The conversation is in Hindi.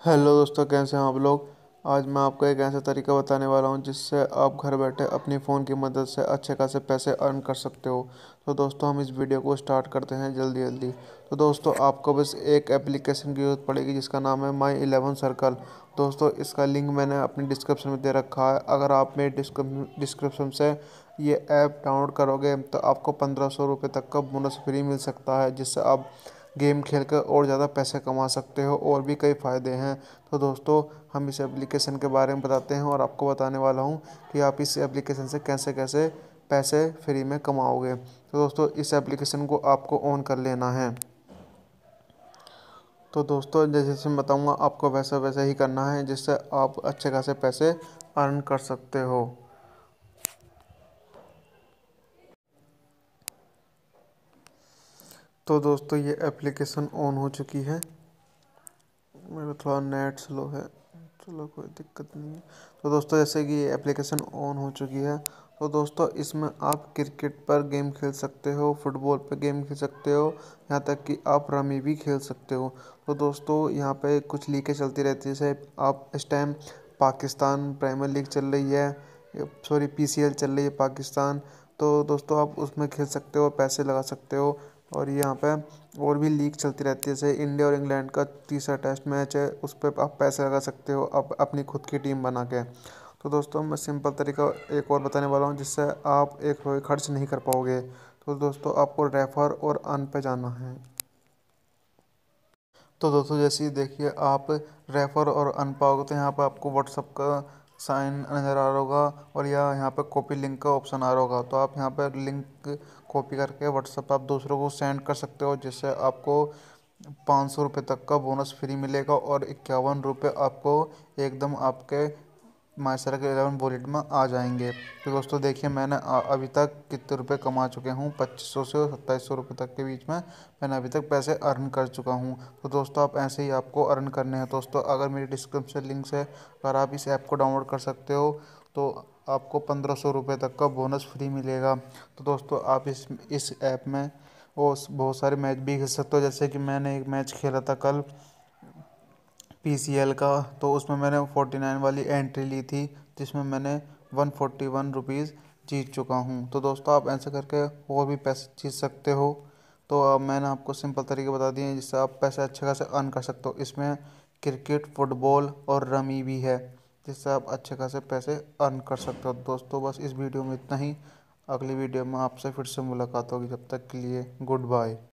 हेलो दोस्तों, कैसे हैं आप लोग? आज मैं आपको एक ऐसा तरीका बताने वाला हूँ जिससे आप घर बैठे अपनी फ़ोन की मदद से अच्छे खासे पैसे अर्न कर सकते हो। तो दोस्तों, हम इस वीडियो को स्टार्ट करते हैं जल्दी जल्दी। तो दोस्तों, आपको बस एक एप्लीकेशन की ज़रूरत पड़ेगी जिसका नाम है माई इलेवन सर्कल। दोस्तों, इसका लिंक मैंने अपनी डिस्क्रिप्शन में दे रखा है। अगर आप मेरे डिस्क्रिप्शन से ये ऐप डाउनलोड करोगे तो आपको पंद्रह सौ रुपये तक का बोनस फ्री मिल सकता है, जिससे आप गेम खेल कर और ज़्यादा पैसे कमा सकते हो और भी कई फ़ायदे हैं। तो दोस्तों, हम इस एप्लीकेशन के बारे में बताते हैं और आपको बताने वाला हूँ कि आप इस एप्लीकेशन से कैसे कैसे पैसे फ्री में कमाओगे। तो दोस्तों, इस एप्लीकेशन को आपको ऑन कर लेना है। तो दोस्तों, जैसे जैसे मैं बताऊँगा, आपको वैसा वैसा ही करना है जिससे आप अच्छे खासे पैसे अर्न कर सकते हो। तो दोस्तों ये एप्लीकेशन ऑन हो चुकी है। मेरा थोड़ा नेट स्लो है। चलो कोई दिक्कत नहीं है। तो दोस्तों जैसे कि ये एप्लीकेशन ऑन हो चुकी है तो दोस्तों इसमें आप क्रिकेट पर गेम खेल सकते हो फुटबॉल पर गेम खेल सकते हो, यहाँ तक कि आप रमी भी खेल सकते हो। तो दोस्तों यहाँ पे कुछ लीकें चलती रहती है। जैसे आप इस टाइम पाकिस्तान प्रीमियर लीग चल रही है सॉरी पीसीएल चल रही है पाकिस्तान तो दोस्तों आप उसमें खेल सकते हो, पैसे लगा सकते हो। और यहाँ पे और भी लीग चलती रहती है, जैसे इंडिया और इंग्लैंड का तीसरा टेस्ट मैच है, उस पर आप पैसे लगा सकते हो आप अपनी खुद की टीम बना के। तो दोस्तों, मैं सिंपल तरीका एक और बताने वाला हूँ, जिससे आप एक खर्च नहीं कर पाओगे। तो दोस्तों, आपको रेफर और अन पे जाना है। तो दोस्तों, जैसे देखिए, आप रेफर और अन पाओगे तो यहाँ पर आपको व्हाट्सअप का साइन नज़र आ रहा होगा। और या यहाँ पर कॉपी लिंक का ऑप्शन आ रहा होगा तो आप यहाँ पर लिंक कॉपी करके व्हाट्सअप आप दूसरों को सेंड कर सकते हो, जिससे आपको पाँच सौ रुपये तक का बोनस फ्री मिलेगा और इक्यावन रुपये आपको एकदम आपके माई के एलेवन वॉलेट में आ जाएँगे। तो दोस्तों देखिए, मैंने अभी तक कितने रुपए कमा चुके हूँ? पच्चीस सौ से सत्ताईस सौ रुपये तक के बीच में मैंने अभी तक पैसे अर्न कर चुका हूँ। तो दोस्तों आप ऐसे ही आपको अर्न करने हैं। दोस्तों, अगर मेरी डिस्क्रिप्शन लिंक है अगर आप इस ऐप को डाउनलोड कर सकते हो तो आपको पंद्रह सौ रुपये तक का बोनस फ्री मिलेगा। तो दोस्तों, आप इस इस ऐप में वो बहुत सारे मैच भी खेल सकते हो। जैसे कि मैंने एक मैच खेला था कल पीसीएल का तो उसमें मैंने फोर्टी नाइन वाली एंट्री ली थी, जिसमें मैंने वन फोर्टी वन रुपीज़ जीत चुका हूँ। तो दोस्तों, आप ऐसे करके और भी पैसे जीत सकते हो। तो अब मैंने आपको सिंपल तरीके बता दिए जिससे आप पैसे अच्छे खासे अर्न कर सकते हो। इसमें क्रिकेट, फुटबॉल और रमी भी है। जिससे आप अच्छे खासे पैसे अर्न कर सकते हो। दोस्तों, बस इस वीडियो में इतना ही। अगली वीडियो में आपसे फिर से मुलाकात होगी। जब तक के लिए गुड बाय